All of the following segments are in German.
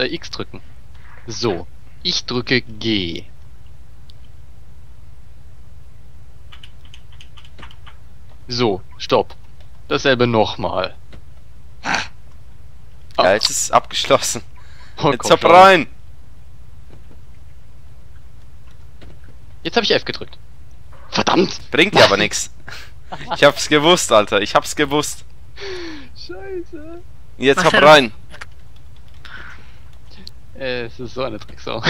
äh, X drücken. So. Ich drücke G. So, stopp. Dasselbe nochmal. Ja, jetzt ist es abgeschlossen. Oh, Jetzt hopp rein. Jetzt habe ich F gedrückt. Verdammt! Bringt dir aber nix. Ich hab's gewusst, Alter. Ich hab's gewusst. Scheiße. Jetzt hopp rein. Äh, es ist so eine Drecksau.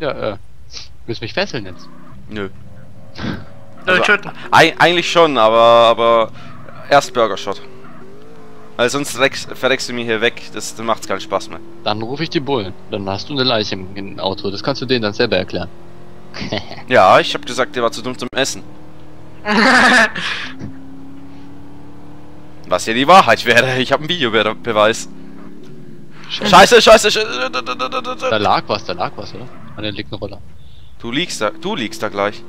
ja, äh. Willst mich fesseln jetzt? Nö. Also, töten. Eig eigentlich schon, aber, aber erst Burger Shot. Weil sonst reckst, verreckst du mir hier weg. Das, das macht's keinen Spaß mehr. Dann rufe ich die Bullen. Dann hast du eine Leiche im, im Auto. Das kannst du denen dann selber erklären. Ja, ich hab gesagt, der war zu dumm zum Essen. Was ja die Wahrheit wäre. Ich hab einen Videobeweis. Scheiße, scheiße, scheiße. Da lag was, da lag was, oder? An der linken Roller. Du liegst da, du liegst da gleich.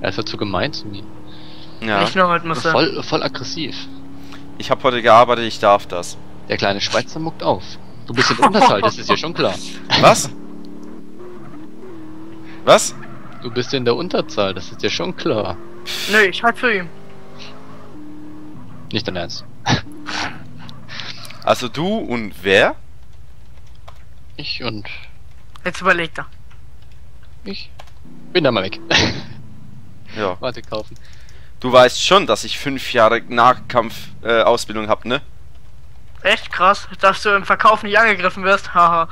Er ist halt so gemein zu mir. Ja. Nicht nur heute muss er. Voll, voll aggressiv. Ich habe heute gearbeitet, ich darf das. Der kleine Schweizer muckt auf. Du bist in Unterzahl, das ist ja schon klar. Was? Was? Du bist in der Unterzahl, das ist ja schon klar. Nö, ich halt für ihn. Nicht dein Ernst. Also du und wer? Ich und Jetzt überlegt er. ich bin da mal weg. Ja. Warte, kaufen. Du weißt schon, dass ich fünf Jahre Nahkampf-Ausbildung äh, Ausbildung hab, ne? Echt krass, dass du im Verkauf nicht angegriffen wirst. Haha.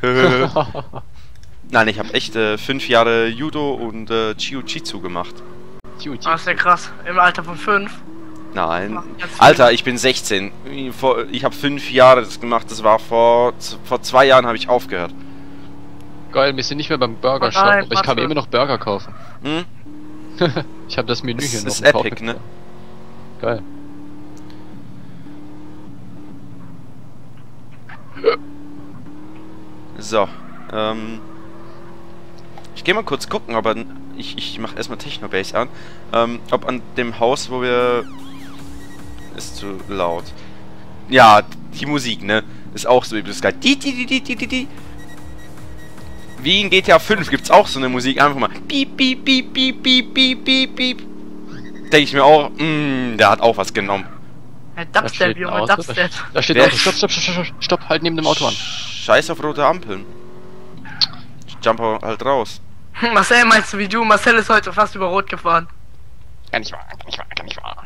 Nein, ich habe echt äh, fünf Jahre Judo und äh, Jiu-Jitsu gemacht. Jiu-Jitsu. Das ist ja krass. Im Alter von 5. Nein. Alter, ich bin 16. Vor- Ich habe fünf Jahre das gemacht. Das war vor vor zwei Jahren habe ich aufgehört. Geil, wir sind nicht mehr beim Burger Shop, aber ich kann mir immer noch Burger kaufen. Hm? ich habe das Menü Das hier noch. ist im epic, ne? Geil. So. Ähm. Ich gehe mal kurz gucken, aber ich, ich mache erstmal Technobase an. Ähm, ob an dem Haus, wo wir. Ist zu laut. Ja, die Musik, ne? Ist auch so übelst geil. Die, die, die, die, die, die, die. Wie in GTA 5 gibt's auch so eine Musik. Einfach mal. Piep, piep, piep, piep, piep, piep, piep, piep. Denke ich mir auch, mh, der hat auch was genommen. Dubstep, Junge, Auto. Dubstep. Da steht Auto. Stopp, stopp, stopp, stopp, stopp, stopp, halt neben dem Auto an. Scheiß auf rote Ampeln. Ich jump halt raus. Marcel, meinst du wie du? Marcel ist heute fast über Rot gefahren. Kann nicht wahr, kann nicht wahr, kann nicht wahr.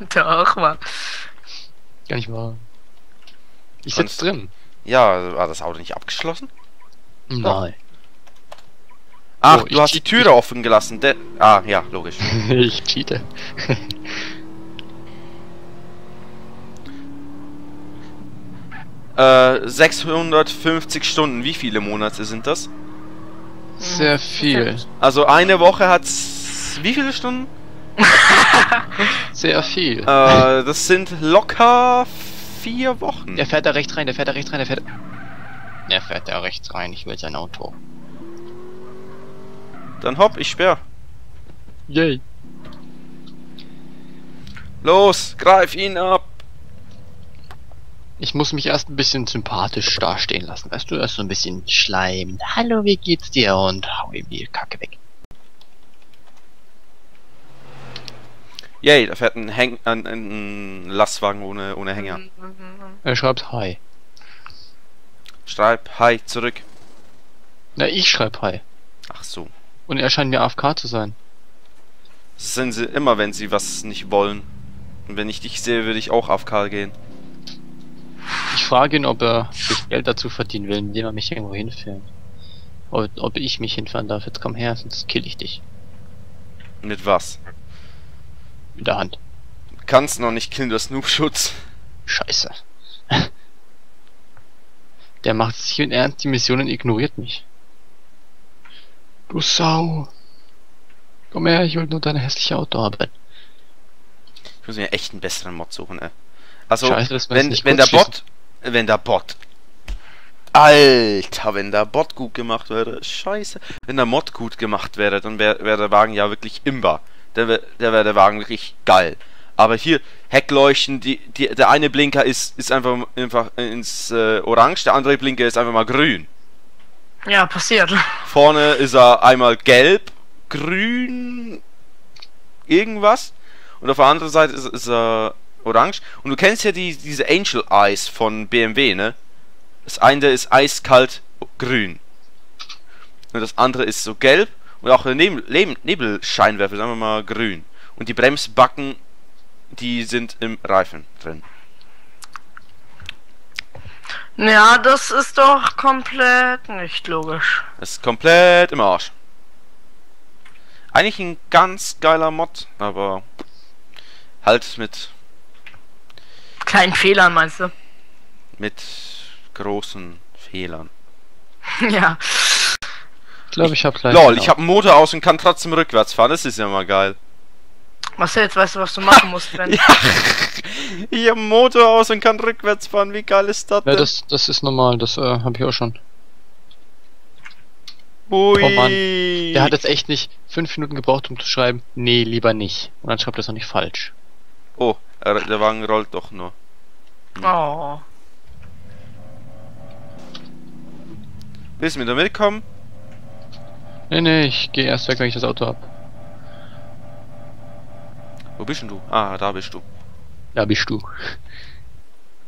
Doch, Mann. Kann nicht wahr. Ich Und- sitz drin. Ja, war das Auto nicht abgeschlossen? Nein. Ach, Oh, ich du hast die Türe offen gelassen. Der ah, ja, logisch. ich cheate. Äh, 650 Stunden, wie viele Monate sind das? Sehr viel. Also eine Woche hat's wie viele Stunden? Sehr viel. Äh, das sind locker vier Wochen. Der fährt da rechts rein, der fährt da rechts rein, der fährt. Der fährt da rechts rein, ich will sein Auto. Dann hopp, ich sperr. Yay. Los, greif ihn ab. Ich muss mich erst ein bisschen sympathisch dastehen lassen. Weißt du, erst so ein bisschen Schleim. Hallo, wie geht's dir? Und hau ihm die Kacke weg. Yay, da fährt ein, Häng ein, ein Lastwagen ohne, ohne Hänger. Er schreibt Hi. Schreib Hi zurück. Na, ich schreib Hi. Ach so. Und er scheint mir AFK zu sein. Das sind sie immer, wenn sie was nicht wollen. Und wenn ich dich sehe, würde ich auch Karl gehen. Ich frage ihn, ob er sich Geld dazu verdienen will, indem er mich irgendwo hinfährt. Ob, ob ich mich hinfahren darf. Jetzt komm her, sonst kill ich dich. Mit was? Mit der Hand. Kannst noch nicht killen, du hast Noobschutz. Scheiße. Der macht sich in Ernst die Mission und ignoriert mich. Du Sau. Komm her, ich will nur deine hässliche Outdoor-Arbeit. Ich muss mir echt einen besseren Mod suchen, ey. Also, Scheiße, wenn, wenn der Bot, wenn der Bot, Alter, wenn der Bot gut gemacht wäre, scheiße. Wenn der Mod gut gemacht wäre, dann wäre wär der Wagen ja wirklich imbar. Der wäre der, wär der Wagen wirklich geil. Aber hier, Heckleuchten, die, die, der eine Blinker ist, ist einfach, einfach ins äh, Orange, der andere Blinker ist einfach mal grün. Ja, passiert. Vorne ist er einmal gelb, grün, irgendwas. Und auf der anderen Seite ist, ist er orange. Und du kennst ja die, diese Angel Eyes von BMW, ne? Das eine ist eiskalt grün. Und das andere ist so gelb. Und auch der Nebel, Nebelscheinwerfer ist einfach mal grün. Und die Bremsbacken, die sind im Reifen drin. Ja, das ist doch komplett nicht logisch. Das ist komplett im Arsch. Eigentlich ein ganz geiler Mod, aber halt mit, Kleinen Fehlern, meinst du? mit großen Fehlern. ja. Ich glaube, ich habe gleich. Lol, ich habe einen Motor aus und kann trotzdem rückwärts fahren, das ist ja mal geil. Marcel, jetzt weißt du, was du machen musst, wenn. Ja, ich habe einen Motor aus und kann rückwärts fahren, wie geil ist das Ja, das, das ist normal, das äh, habe ich auch schon. Ui. Oh Mann. Der hat jetzt echt nicht fünf Minuten gebraucht, um zu schreiben, nee, lieber nicht. Und dann schreibt er es auch nicht falsch. Oh, er, der Wagen rollt doch nur. Oh. Willst du mit da mitkommen? Nee, nee, ich gehe erst weg, wenn ich das Auto hab. Wo bist denn du? Ah, da bist du. Da bist du.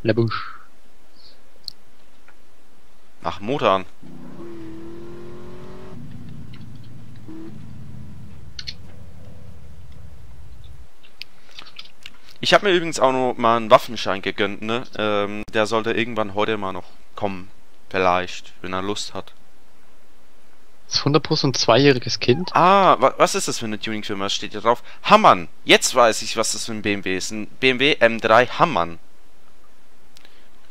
La Bouche. Mach Motor an. Ich habe mir übrigens auch noch mal einen Waffenschein gegönnt, ne? Ähm, der sollte irgendwann heute mal noch kommen. Vielleicht, wenn er Lust hat. Ist 100% so ein zweijähriges Kind. Ah, wa was ist das für eine Tuningfirma? Was steht hier drauf? Hammann. Jetzt weiß ich, was das für ein BMW ist. Ein BMW M3 Hammann.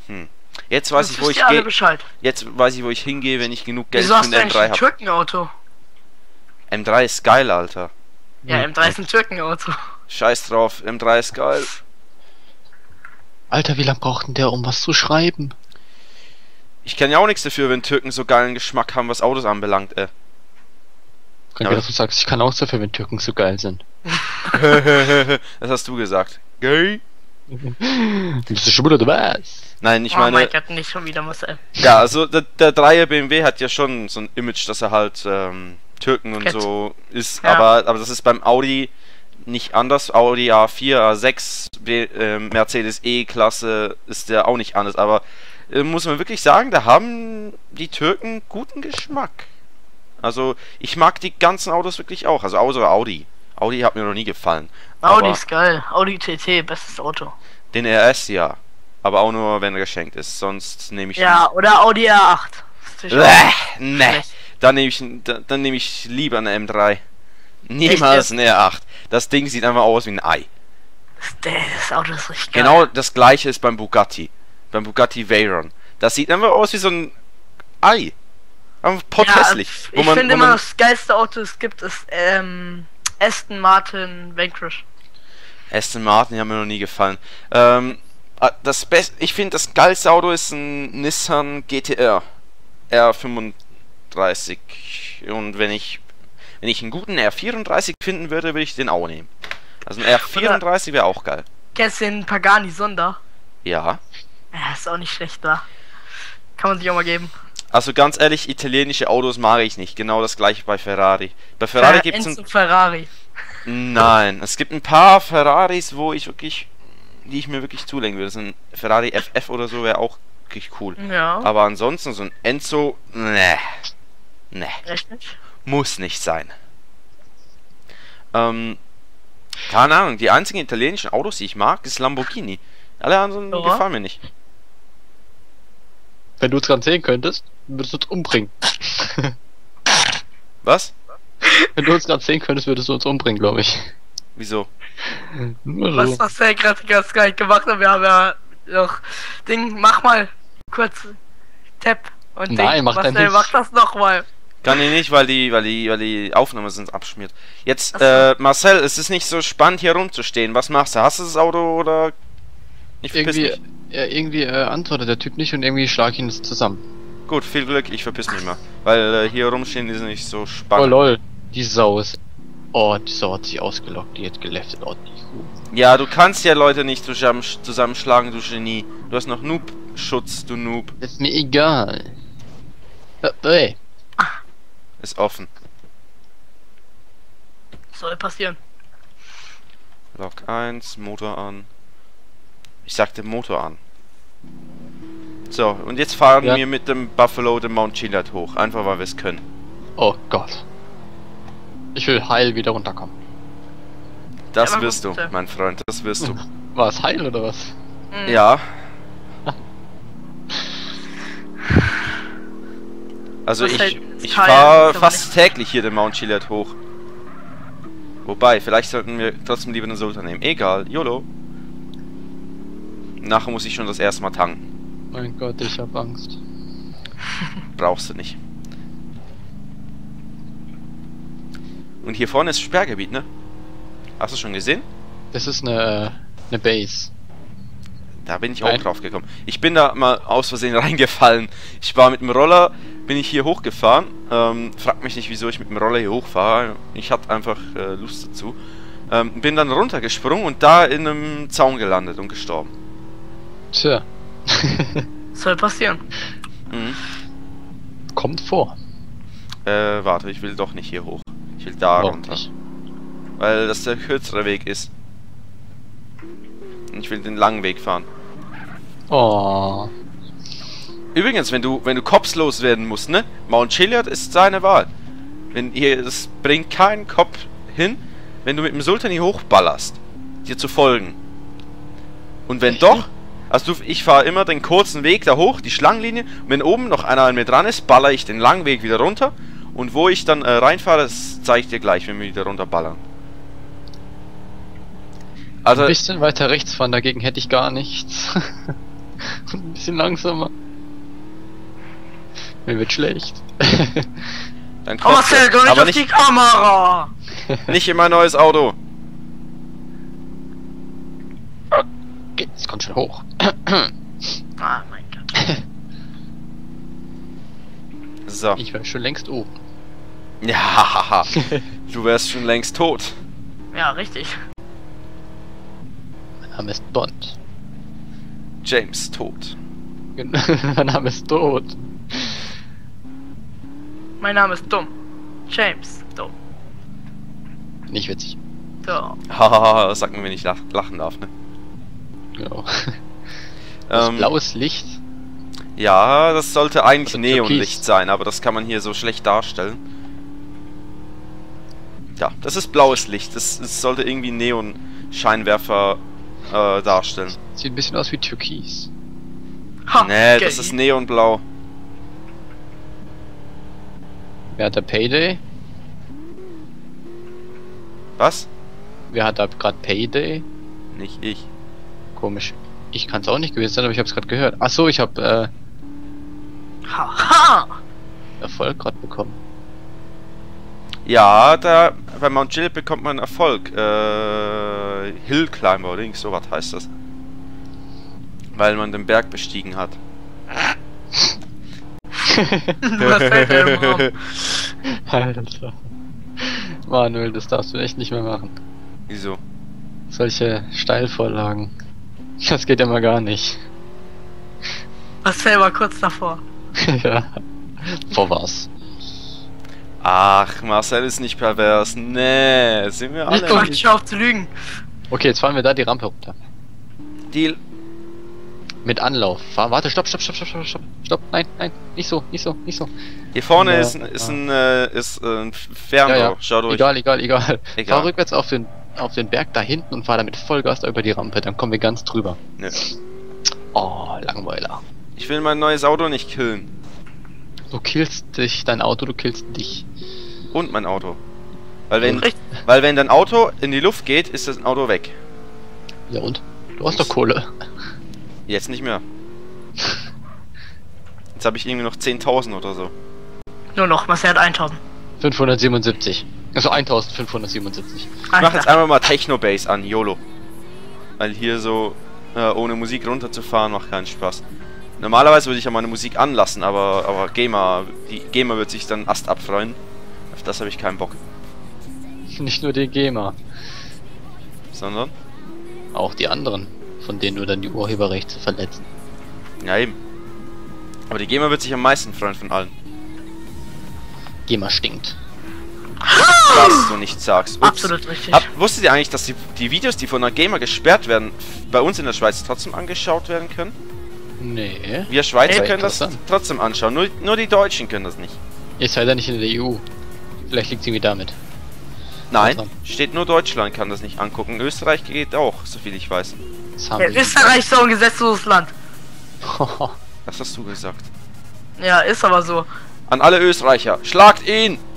Hm. Jetzt weiß Das ich, wo ich gehe. Bescheid. Jetzt weiß ich, wo ich hingehe, wenn ich genug Geld Wieso für hast du ein eigentlich M3 ein habe. Türkenauto? M3 ist geil, Alter. Ja, Hm. M3 ist ein Türkenauto. Scheiß drauf, M3 ist geil. Alter, wie lange braucht denn der, um was zu schreiben? Ich kann ja auch nichts dafür, wenn Türken so geilen Geschmack haben, was Autos anbelangt, äh. Kann Aber- dass du sagst, ich kann auch dafür, wenn Türken so geil sind. das hast du gesagt. Gay? Bist du schon wieder was? Nein, ich oh meine, mein Gott, nicht schon wieder Marcel. ja, also der, der 3er BMW hat ja schon so ein Image, dass er halt ähm, Türken und Kennt. so ist, Ja. aber, aber das ist beim Audi nicht anders. Audi A4, A6, B, ähm, Mercedes E-Klasse ist der auch nicht anders, aber äh, muss man wirklich sagen, da haben die Türken guten Geschmack. Also ich mag die ganzen Autos wirklich auch, also außer Audi. Audi hat mir noch nie gefallen. Audi ist geil. Audi TT, bestes Auto. den RS ja, aber auch nur wenn er geschenkt ist, sonst nehme ich Ja, oder Audi R8. Das ist natürlich auch Bäh, ne. schlecht. Dann nehme ich, dann, dann nehme ich lieber eine M3. Niemals eine R8. Das Ding sieht einfach aus wie ein Ei. Das, das Auto ist richtig geil. Genau das gleiche ist beim Bugatti. Beim Bugatti Veyron. Das sieht einfach aus wie so ein Ei. Einfach potthässlich. Ja, ich finde immer, das geilste Auto, es gibt, ist ähm, Aston Martin Vanquish. Aston Martin, die haben mir noch nie gefallen. Ähm, ah, das Best ich finde, das geilste Auto ist ein Nissan GTR. R35. Und wenn ich, wenn ich einen guten R34 finden würde, würde ich den auch nehmen. Also ein R34 wäre auch geil. Kennst du den Pagani Sonder? Ja. Ja, ist auch nicht schlecht, da. Kann man sich auch mal geben. Also ganz ehrlich, italienische Autos mag ich nicht. Genau das gleiche bei Ferrari. Bei Ferrari Fer- gibt es Enzo Ferrari. Nein, es gibt ein paar Ferraris, wo ich wirklich, die ich mir wirklich zulegen würde. So ein Ferrari FF oder so wäre auch wirklich cool. Ja, Aber ansonsten so ein Enzo, ne, ne, muss nicht sein. Ähm, keine Ahnung, die einzigen italienischen Autos, die ich mag, ist Lamborghini. Alle anderen Ja. gefallen mir nicht. Wenn du es gerade sehen könntest, würdest du uns umbringen. Was? Wenn du uns gerade sehen könntest, würdest du uns umbringen, glaube ich. Wieso? Nur Was so. hast du ja gerade ganz geil gemacht und wir haben ja noch Ding, mach mal kurz Tap und Nein, Ding, mach Marcel, mach das nochmal. Kann ich nicht, weil die, weil die, weil die Aufnahme sonst abschmiert. Jetzt, so. äh, Marcel, es ist nicht so spannend hier rumzustehen. Was machst du? Hast du das Auto oder? Ich verpiss Irgendwie, mich. ja, irgendwie äh, antwortet der Typ nicht und irgendwie schlag ich ihn jetzt zusammen. Gut, viel Glück, ich verpiss mich mal. Weil äh, hier rumstehen ist nicht so Oh spannend. lol, die Sau ist. Oh, die Sau hat sich ausgelockt, die hat geleftet. Oh, die Kuh. Ja, du kannst ja Leute nicht zusammen, zusammenschlagen, du Genie. Du hast noch Noob-Schutz, du Noob. Ist mir egal. Äh, ey. Ist offen. Soll passieren. Log 1, Motor an. Ich sagte Motor an. So, und jetzt fahren Ja. wir mit dem Buffalo den Mount Chiliad hoch. Einfach weil wir es können. Oh Gott. Ich will heil wieder runterkommen. Das Ja, wirst du, äh. mein Freund. Das wirst du. War es heil oder was? Mhm. Ja. Also Das ich, halt ich fahre fast täglich hier den Mount Chiliad hoch. Wobei, vielleicht sollten wir trotzdem lieber den Sultan nehmen. Egal, YOLO. Nachher muss ich schon das erste Mal tanken. Mein Gott, ich hab Angst. Brauchst du nicht. Und hier vorne ist Sperrgebiet, ne? Hast du schon gesehen? Das ist eine, eine Base. Da bin ich auch Nein. drauf gekommen. Ich bin da mal aus Versehen reingefallen. Ich war mit dem Roller, bin ich hier hochgefahren. Ähm, frag mich nicht, wieso ich mit dem Roller hier hochfahre. Ich hatte einfach äh, Lust dazu. Ähm, bin dann runtergesprungen und da in einem Zaun gelandet und gestorben. Tja. Soll passieren. Mhm. Kommt vor. Äh, warte, ich will doch nicht hier hoch. Ich will da Warum runter. nicht? Weil das der kürzere Weg ist. Und ich will den langen Weg fahren. Oh. Übrigens, wenn du, wenn du kopflos werden musst, ne? Mount Chiliad ist seine Wahl. Wenn ihr, es bringt keinen Kopf hin, wenn du mit dem Sultan hier hochballerst, dir zu folgen. Und wenn doch, also du, ich fahre immer den kurzen Weg da hoch, die Schlangenlinie, und wenn oben noch einer an mir dran ist, baller ich den langen Weg wieder runter. Und wo ich dann äh, reinfahre, das zeige ich dir gleich, wenn wir wieder runterballern. Also, Ein bisschen weiter rechts fahren, dagegen hätte ich gar nichts. Ein bisschen langsamer. Mir wird schlecht. dann Oh, Marcel, geh nicht auf die Kamera! nicht in mein neues Auto. Okay, es kommt schon hoch. Ah, mein Gott. So. Ich war schon längst oben. Ja, haha. du wärst schon längst tot. Ja, richtig. Mein Name ist Bond. James tot. Mein Name ist tot. Mein Name ist Dumm. James. Dumm. Nicht witzig. So. Hahaha, sag mir, wenn ich lach lachen darf, ne? Genau. Das Ähm, blaues Licht. ja, das sollte eigentlich Also Neonlicht sein, aber das kann man hier so schlecht darstellen. Ja, das ist blaues Licht. Das, das sollte irgendwie Neon-Scheinwerfer äh, darstellen. Sieht ein bisschen aus wie Türkis. Ha, Nee, gay. das ist Neonblau. Wer hat da Payday? Was? Wer hat da gerade Payday? Nicht ich. Komisch. Ich kann es auch nicht gewesen sein, aber ich habe es gerade gehört. Ach so, ich habe Ha, ha! äh, Erfolg gerade bekommen. Ja, da bei Mount Jill bekommt man Erfolg. Äh, Hill Climber oder irgend sowas heißt das. Weil man den Berg bestiegen hat. Alter. Manuel, das darfst du echt nicht mehr machen. Wieso? Solche Steilvorlagen. Das geht ja mal gar nicht. Marcel war kurz davor. ja. Vor was? Ach, Marcel ist nicht pervers. Nee, sind wir Nicht alle Mach nicht. dich auf zu lügen. Okay, jetzt fahren wir da die Rampe runter. Die, Mit Anlauf. Fahr, warte, stopp, stopp, stopp, stopp, stopp, stopp, stopp. Nein, nein, nicht so, nicht so, nicht so. hier vorne Ja, ist, ein- ist ein, äh, ist äh, ein Fernrohr. Ja, ja. Schau durch. Egal, egal, egal, Egal. Fahr rückwärts auf den, auf den Berg da hinten und fahr damit Vollgas da über die Rampe. Dann kommen wir ganz drüber. Nö. Oh, Langweiler. Ich will mein neues Auto nicht killen. Du killst dich, dein Auto, du killst dich. Und mein Auto. Weil wenn, weil wenn dein Auto in die Luft geht, ist das Auto weg. Ja und? Du hast doch Kohle. Jetzt nicht mehr. Jetzt habe ich irgendwie noch 10.000 oder so. Nur noch, Marcel hat 1000. 577. Also 1577. Ich mach jetzt einfach mal Techno-Bass an, YOLO. Weil hier so äh, ohne Musik runterzufahren macht keinen Spaß. Normalerweise würde ich ja meine Musik anlassen, aber, aber Gamer, die Gamer wird sich dann Ast abfreuen. Auf das habe ich keinen Bock. Nicht nur die GEMA, Sondern? auch die anderen, von denen du dann die Urheberrechte verletzen. Ja, eben. Aber die GEMA wird sich am meisten freuen von allen. GEMA stinkt. Was du nicht sagst. Ups. Absolut richtig. Hab, wusstet ihr eigentlich, dass die, die Videos, die von der GEMA gesperrt werden, bei uns in der Schweiz trotzdem angeschaut werden können? Nee. Wir Schweizer Ey, können das trotzdem anschauen, nur, nur die Deutschen können das nicht. Ihr seid ja nicht in der EU. Vielleicht liegt es irgendwie damit. Nein, Interessant. steht nur Deutschland kann das nicht angucken. Österreich geht auch, soviel ich weiß. Das haben Ja, wir Österreich ist so ein gesetzloses Land. Das hast du gesagt. Ja, ist aber so. An alle Österreicher, schlagt ihn!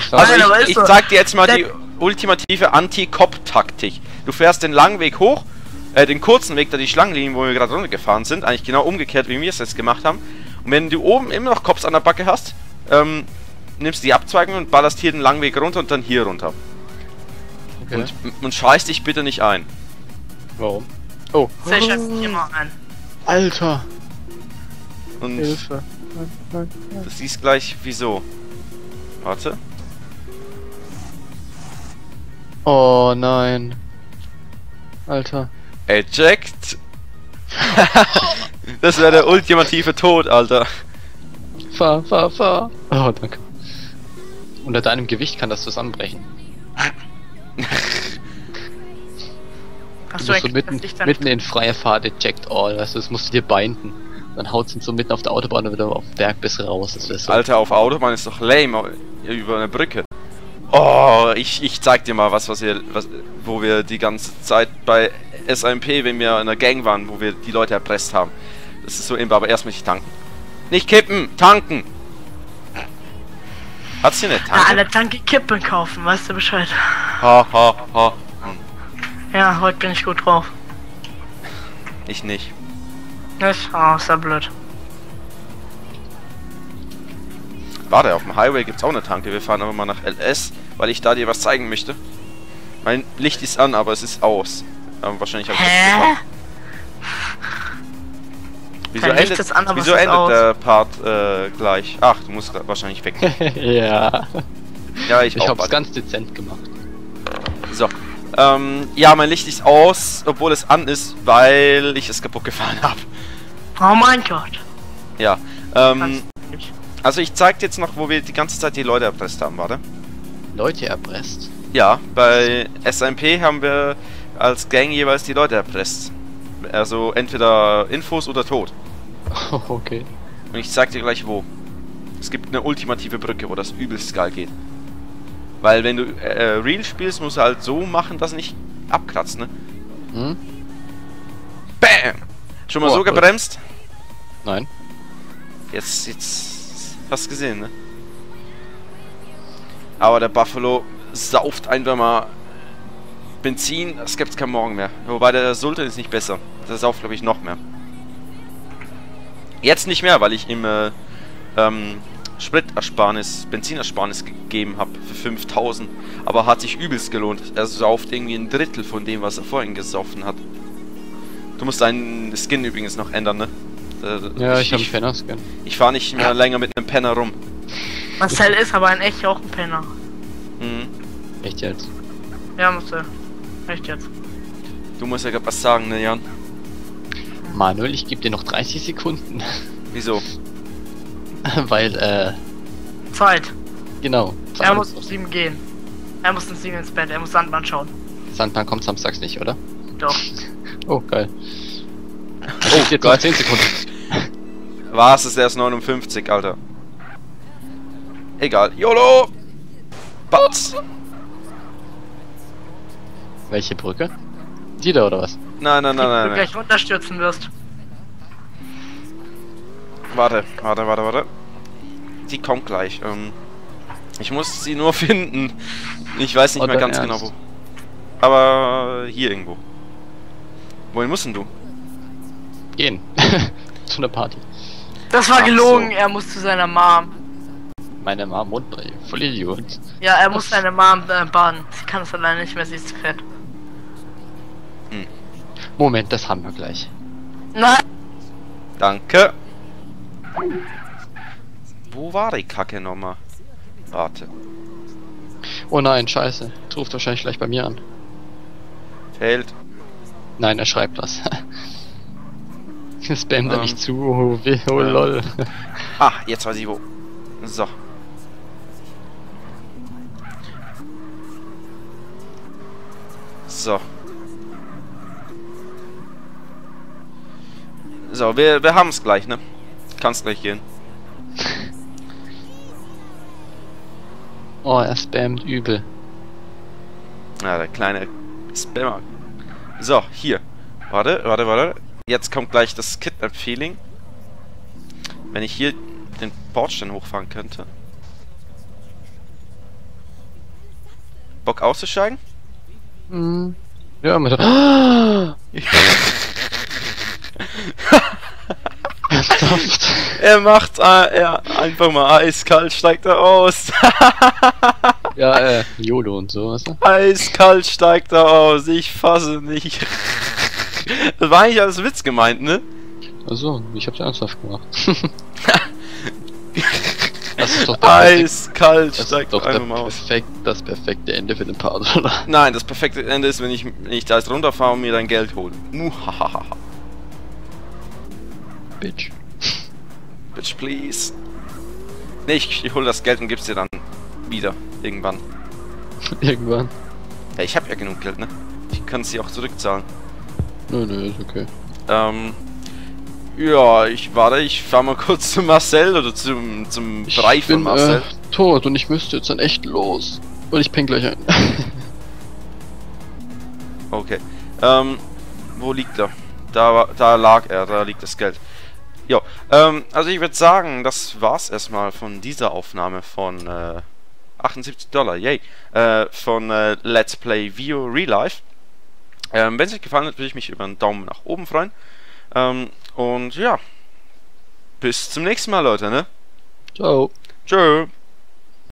Ich Also ich, ich zeig dir jetzt mal die ultimative Anti-Cop-Taktik. Du fährst den langen Weg hoch, äh, den kurzen Weg, da die Schlangenlinien, wo wir gerade runtergefahren sind, eigentlich genau umgekehrt, wie wir es jetzt gemacht haben. Und wenn du oben immer noch Cops an der Backe hast, ähm, nimmst du die Abzweigung und ballerst hier den langen Weg runter und dann hier runter. okay. Und, und scheiß dich bitte nicht ein. Warum? Oh. Ein. Alter. Und Hilfe. Du siehst gleich, wieso. Warte. Oh nein. Alter. Eject. das wäre der ultimative Tod, Alter. Fahr, fahr, fahr. Oh, danke. Unter deinem Gewicht kann das zusammenbrechen. Hast Du du musst so mitten, mitten in freier Fahrt eject all, weißt du, das musst du dir binden. Dann haut's ihn so mitten auf der Autobahn und wieder auf den Berg bis raus. So. Alter, auf Autobahn ist doch lame über eine Brücke. Oh, ich, ich zeig dir mal was, was wir, was, wo wir die ganze Zeit bei SAMP, wenn wir in der Gang waren, wo wir die Leute erpresst haben. Das ist so imbar, aber erst möchte ich tanken. Nicht kippen, tanken! Hat's hier eine Ja, Tanke? alle Tanke Kippen kaufen, weißt du Bescheid. Ha, ha, ha. Hm, Ja, heute bin ich gut drauf. ich nicht. Nicht? Oh, ist ja blöd. Warte, auf dem Highway gibt's auch eine Tanke. Wir fahren aber mal nach LS, weil ich da dir was zeigen möchte. Mein Licht ist an, aber es ist aus. Aber wahrscheinlich habe ich das Hä? Wieso Dein Licht endet, an, wieso es endet der Part äh, gleich? Ach, du musst wahrscheinlich weg. ja. ja, ich, Ich auch. hab's warte. ganz dezent gemacht. So. Ähm, ja, mein Licht ist aus, obwohl es an ist, weil ich es kaputt gefahren habe. Oh mein Gott. Ja. Ähm, du also ich zeig dir jetzt noch, wo wir die ganze Zeit die Leute erpresst haben, warte. Leute erpresst. Ja, bei SMP haben wir als Gang jeweils die Leute erpresst. Also entweder Infos oder Tod. okay. Und ich zeig dir gleich wo. Es gibt eine ultimative Brücke, wo das übelst geil geht. Weil wenn du äh, Real spielst, musst du halt so machen, dass nicht abkratzt, ne? Hm? Bam! Schon mal Oh, so gut. gebremst? Nein. Jetzt, jetzt hast du gesehen, ne? Aber der Buffalo sauft einfach mal Benzin, das gibt's kein Morgen mehr. Wobei der Sultan ist nicht besser. Der sauft, glaube ich, noch mehr. Jetzt nicht mehr, weil ich ihm äh, ähm, Spritersparnis, Benzinersparnis gegeben habe für 5000. Aber hat sich übelst gelohnt. Er sauft irgendwie ein Drittel von dem, was er vorhin gesaufen hat. Du musst deinen Skin übrigens noch ändern, ne? Äh, Ja, ich, ich, einen Penner-Skin. ich fahre nicht mehr länger mit einem Penner rum. Marcel ist aber ein echt auch ein Penner. Mhm. Echt jetzt? Ja, Marcel. Echt jetzt. Du musst ja grad was sagen, ne, Jan? Manuel, ich gebe dir noch 30 Sekunden. Wieso? Weil, äh, Zeit. genau. Er muss um sieben gehen. Er muss um sieben ins Bett. Er muss Sandmann schauen. Sandmann kommt samstags nicht, oder? Doch. Oh, geil. Oh, jetzt Gott. noch 10 Sekunden. Was ist erst 59, Alter? Egal. YOLO! Batz! Welche Brücke? Die da oder was? Nein, nein, nein, Die du nein, nein. gleich runterstürzen wirst. Warte, warte, warte, warte. Die kommt gleich. Ähm, ich muss sie nur finden. Ich weiß nicht Oh, mehr ganz Ernst? genau wo. Aber hier irgendwo. Wohin musst denn du? Gehen. Zu einer Party. Das war Ach gelogen. so. Er muss zu seiner Mom. Meine Mom und voll Idiot. Ja, er muss seine Mom äh, baden. Sie kann es alleine nicht mehr. Sie ist fett. Moment, das haben wir gleich. Nein. Danke. Wo war die Kacke nochmal? Warte. Oh nein, scheiße. Das ruft wahrscheinlich gleich bei mir an. Failed. Nein, er schreibt was. Spam da Ähm. nicht zu, oh, oh Ähm. lol. Ah, jetzt weiß ich wo. So. So. So, wir, wir haben es gleich, ne? Kann's gleich gehen. Oh, er spammt übel. Ja, der kleine Spammer. So, hier. Warte, warte, warte. Jetzt kommt gleich das Kidnap-Feeling. Wenn ich hier den Bordstein hochfahren könnte. Bock auszusteigen? Hm. Ja, mit der... Ernsthaft? Er macht äh, er einfach mal eiskalt, steigt er aus. Ja, äh, YOLO und so, weißt du? eiskalt steigt er aus. Ich fasse nicht. Das war eigentlich als Witz gemeint, ne? Achso, ich hab's ernsthaft gemacht. das ist doch Eiskalt das steigt ist doch er der einfach mal aus. perfekt, das perfekte Ende für den Part, oder? Nein, das perfekte Ende ist, wenn ich, wenn ich da jetzt runterfahre und mir dein Geld hole. Muhahaha. Bitch. Bitch, please. Nee, ich, ich hol das Geld und gib's dir dann wieder. Irgendwann. Irgendwann. Ja, ich hab ja genug Geld, ne? Ich kann es dir auch zurückzahlen. Nö, nö, ist okay. Ähm. Ja, ich warte, ich fahr mal kurz zu Marcel oder zum, zum Ich Brei von bin Marcel. äh, tot und ich müsste jetzt dann echt los. Weil ich peng gleich ein. Okay. Ähm, wo liegt er? Da, war- da lag er, da liegt das Geld. Jo, ähm, also ich würde sagen, das war's erstmal von dieser Aufnahme von äh, 78 Dollar, yay, äh, von äh, Let's Play Vio Real Life. Ähm, Wenn es euch gefallen hat, würde ich mich über einen Daumen nach oben freuen. Ähm, und ja, bis zum nächsten Mal, Leute, ne? Ciao. Tschö.